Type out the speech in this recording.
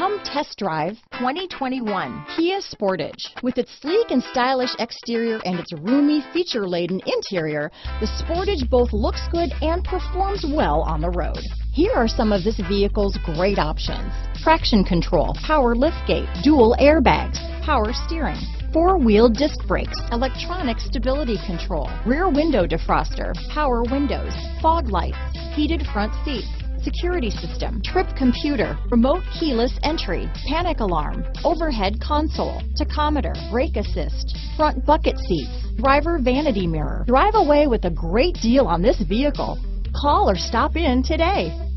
Come test drive 2021 Kia Sportage. With its sleek and stylish exterior and its roomy, feature-laden interior, the Sportage both looks good and performs well on the road. Here are some of this vehicle's great options. Traction control, power liftgate, dual airbags, power steering, four-wheel disc brakes, electronic stability control, rear window defroster, power windows, fog lights, heated front seats, security system, trip computer, remote keyless entry, panic alarm, overhead console, tachometer, brake assist, front bucket seats, driver vanity mirror. Drive away with a great deal on this vehicle. Call or stop in today.